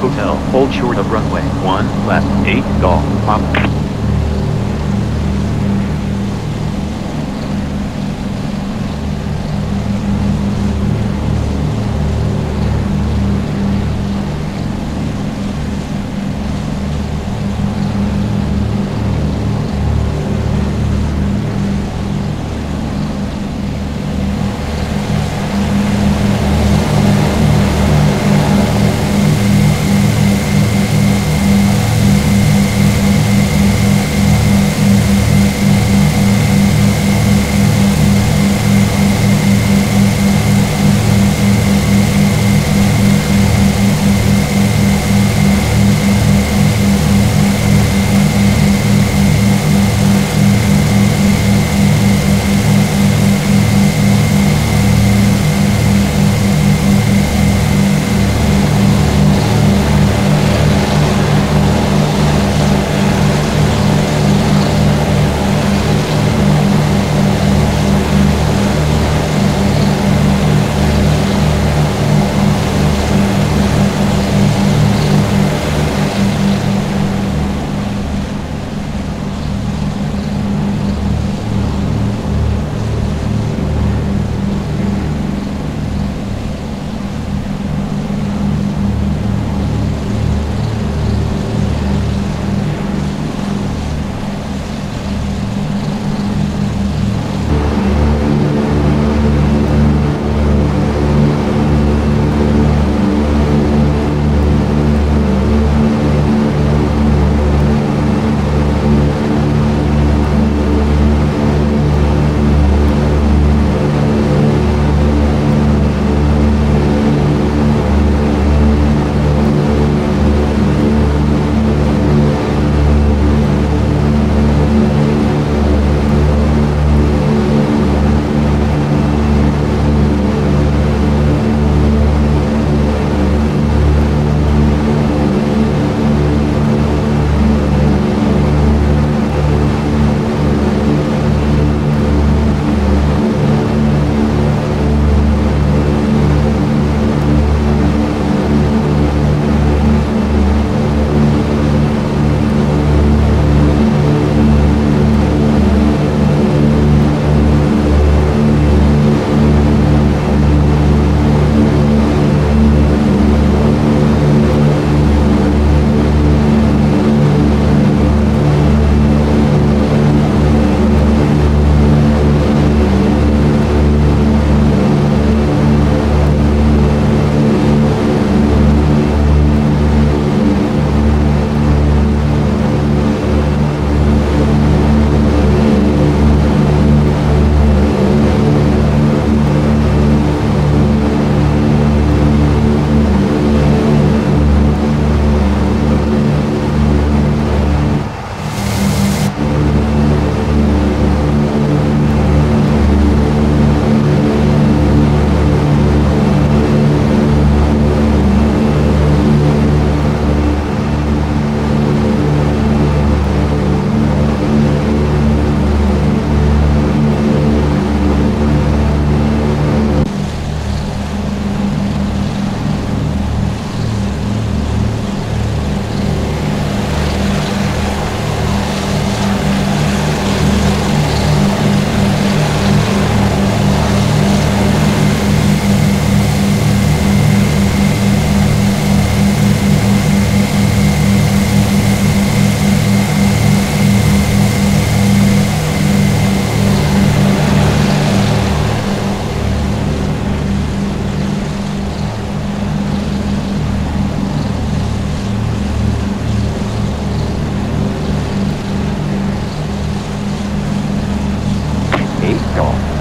Hotel, hold short of runway 1 left, 8 golf, pop.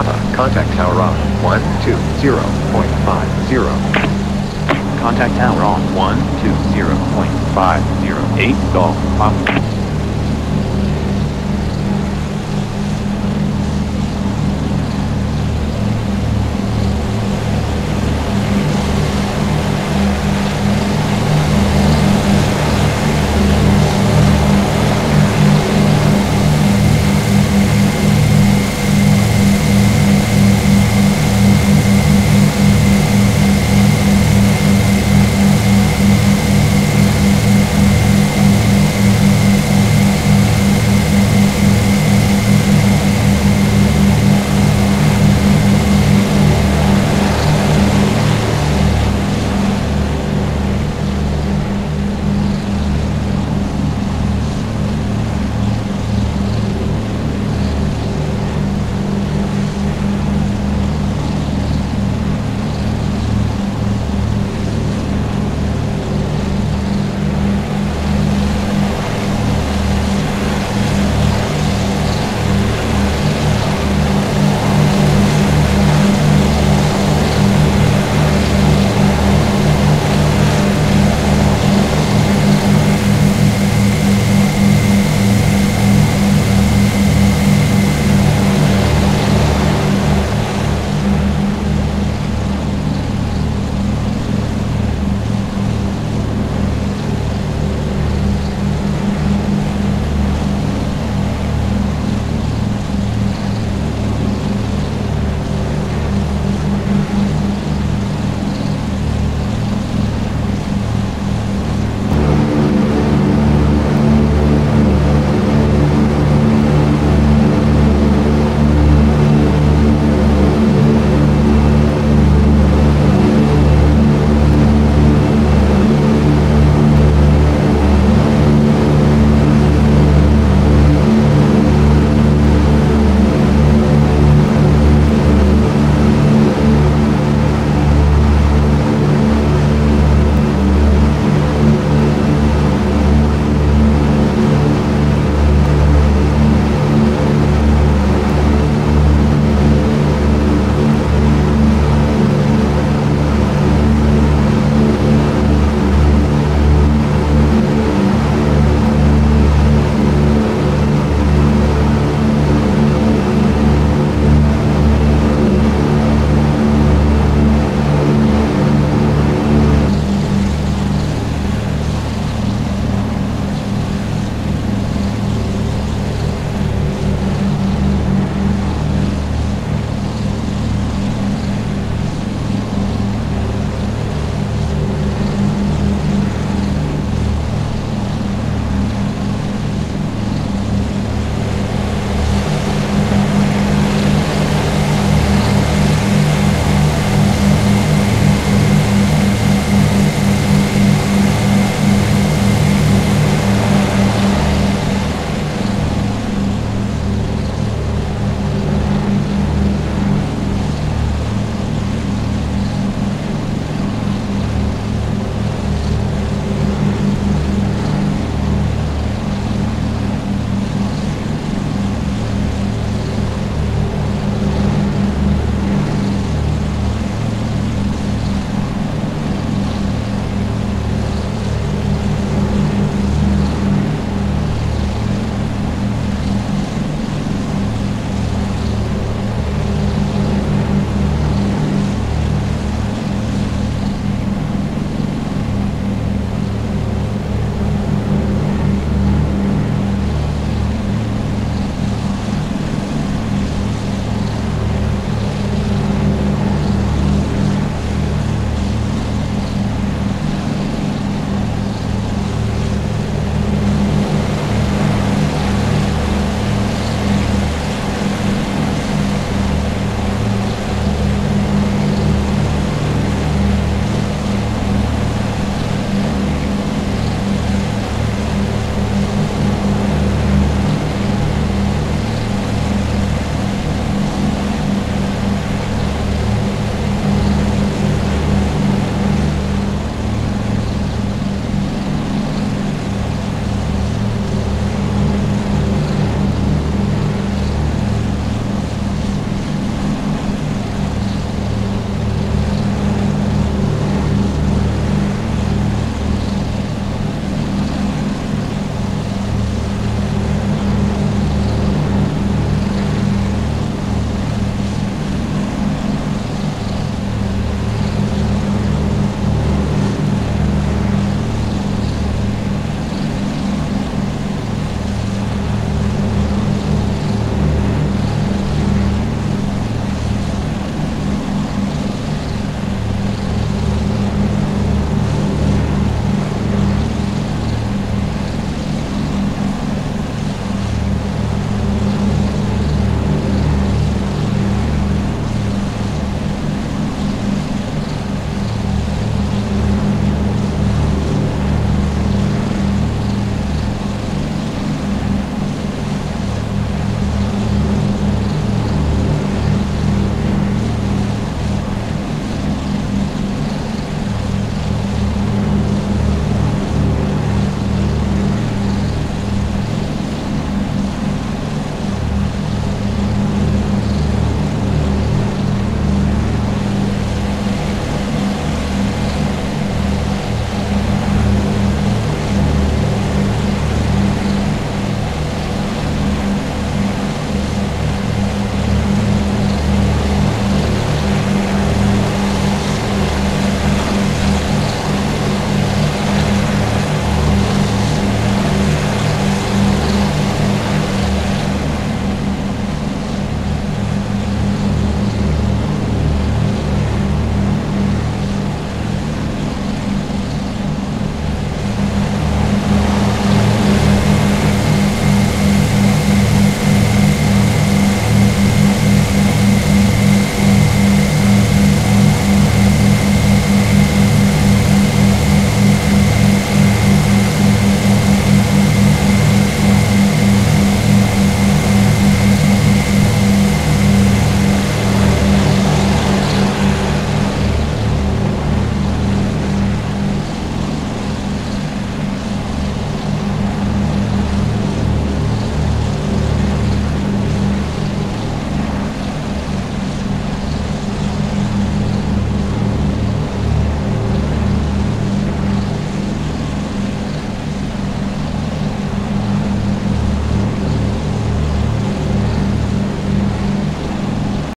Contact tower on 120.50. Contact tower on 120.508 Golf Papa.